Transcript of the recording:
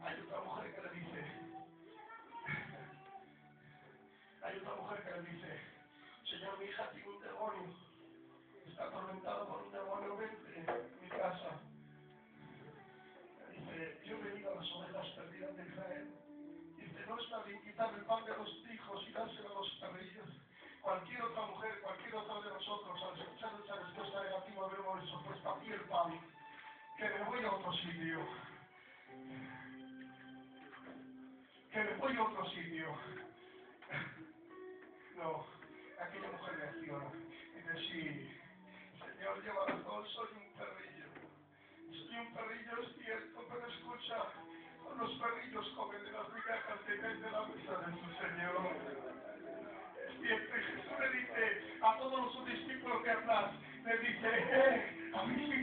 Hay otra mujer que le dice, hay otra mujer que le dice, Señor, mi hija tiene un demonio, está atormentada por un demonio, vente a mi casa. Le dice, yo he venido a las ovejas perdidas de Israel. Dice, no está bien quitar el pan de los hijos y dárselo a los perrillos. Cualquier otra mujer, cualquier otra de nosotros, al escuchar esa respuesta negativa, vemos eso, pues para ti el pan, que me voy a otro sitio que me voy a otro sitio. No, aquella mujer reacciona. Dice, sí, Señor, lleva razón, soy un perrillo. Soy un perrillo, es cierto, pero escucha, los perrillos comen de las migajas que caen de la mesa de su Señor. Y Jesús le dice a todos sus discípulos de atrás, le dice, eh, ¿habéis visto?